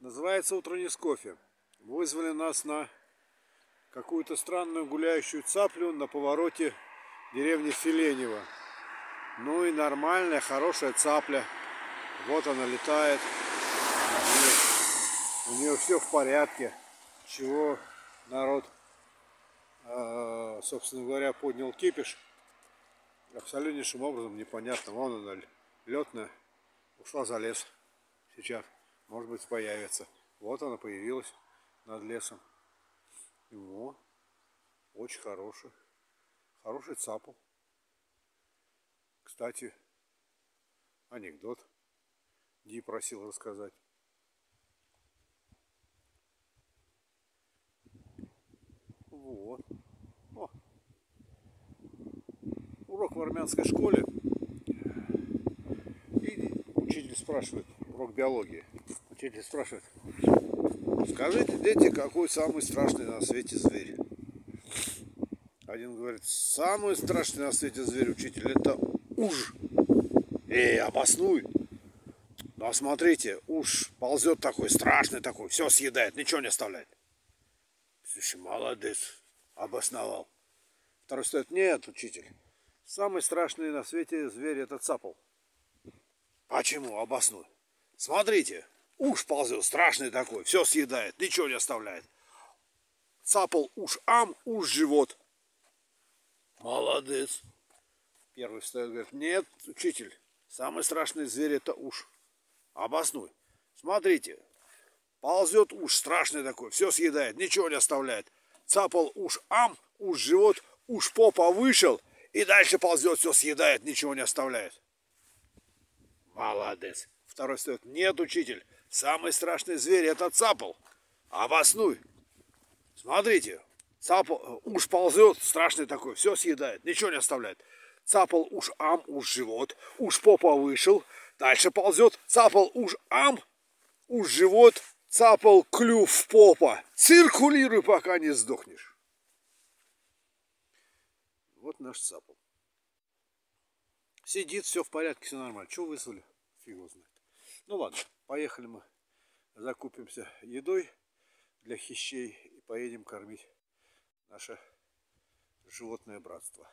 Называется «Утренний с кофе». Вызвали нас на какую-то странную гуляющую цаплю на повороте деревни Филенева. Ну и нормальная, хорошая цапля. Вот она летает. Нее, у нее все в порядке. Чего народ, э, собственно говоря, поднял кипиш. Абсолютнейшим образом непонятно. Вон она летная. Ушла за лес. Сейчас. Может быть появится. Вот она появилась над лесом. Во. Очень хороший. Хороший цапл. Кстати, анекдот. Ди просил рассказать. Вот. О. Урок в армянской школе. И учитель спрашивает, урок биологии. Учитель спрашивает, скажите, дети, какой самый страшный на свете зверь? Один говорит, самый страшный на свете зверь, учитель, это уж. Эй, обоснуй. Ну, а смотрите, уж ползет такой, страшный такой, все съедает, ничего не оставляет. Слушай, молодец, обосновал. Второй стоит, нет, учитель, самый страшный на свете зверь это цапал. Почему? Обоснуй. Смотрите, Уж ползет, страшный такой, все съедает, ничего не оставляет. Цапал уж ам, уж живот. Молодец. Первый встает, говорит, нет, учитель, самый страшный зверь это уж. Обоснуй. Смотрите, ползет уж страшный такой, все съедает, ничего не оставляет. Цапал уж ам, уж живот, уж попа вышел, и дальше ползет, все съедает, ничего не оставляет. Молодец. Второй встает, нет, учитель, Самый страшный зверь это цапл. Обоснуй. Смотрите, цапл э, уж ползет, страшный такой, все съедает, ничего не оставляет. Цапл уж ам, уж живот, уж попа вышел, дальше ползет, цапл уж ам, уж живот, цапл клюв попа. Циркулируй, пока не сдохнешь. Вот наш цапл. Сидит, все в порядке, все нормально. Чего вызвали? Фиг его знает. Ну ладно. Поехали мы, закупимся едой для хищей и поедем кормить наше животное братство.